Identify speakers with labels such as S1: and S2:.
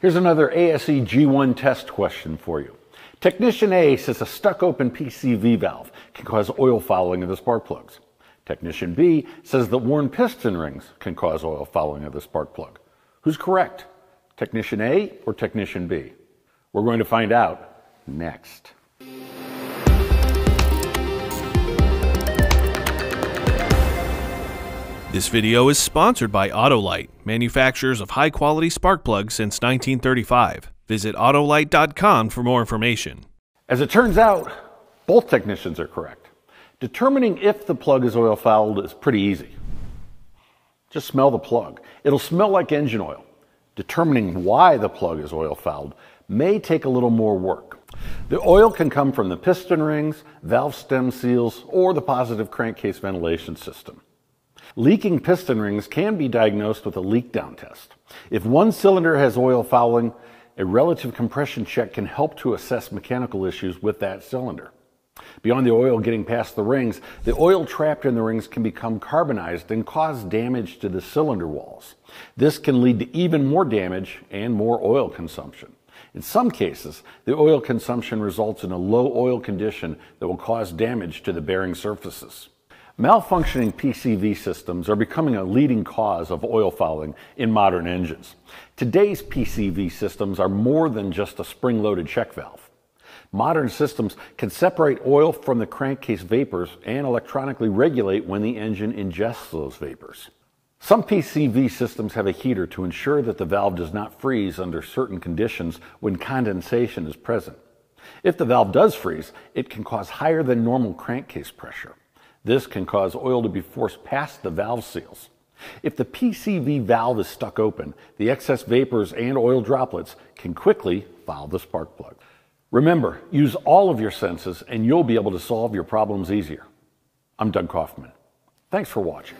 S1: Here's another ASE G1 test question for you. Technician A says a stuck open PCV valve can cause oil fouling of the spark plugs. Technician B says that worn piston rings can cause oil fouling of the spark plug. Who's correct? Technician A or Technician B? We're going to find out next.
S2: This video is sponsored by Autolite, manufacturers of high quality spark plugs since 1935. Visit Autolite.com for more information.
S1: As it turns out, both technicians are correct. Determining if the plug is oil fouled is pretty easy. Just smell the plug. It'll smell like engine oil. Determining why the plug is oil fouled may take a little more work. The oil can come from the piston rings, valve stem seals, or the positive crankcase ventilation system. Leaking piston rings can be diagnosed with a leak down test. If one cylinder has oil fouling, a relative compression check can help to assess mechanical issues with that cylinder. Beyond the oil getting past the rings, the oil trapped in the rings can become carbonized and cause damage to the cylinder walls. This can lead to even more damage and more oil consumption. In some cases, the oil consumption results in a low oil condition that will cause damage to the bearing surfaces. Malfunctioning PCV systems are becoming a leading cause of oil fouling in modern engines. Today's PCV systems are more than just a spring loaded check valve. Modern systems can separate oil from the crankcase vapors and electronically regulate when the engine ingests those vapors. Some PCV systems have a heater to ensure that the valve does not freeze under certain conditions when condensation is present. If the valve does freeze, it can cause higher than normal crankcase pressure. This can cause oil to be forced past the valve seals. If the PCV valve is stuck open, the excess vapors and oil droplets can quickly foul the spark plug. Remember, use all of your senses and you'll be able to solve your problems easier. I'm Doug Kaufman. Thanks for watching.